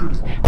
Jesus.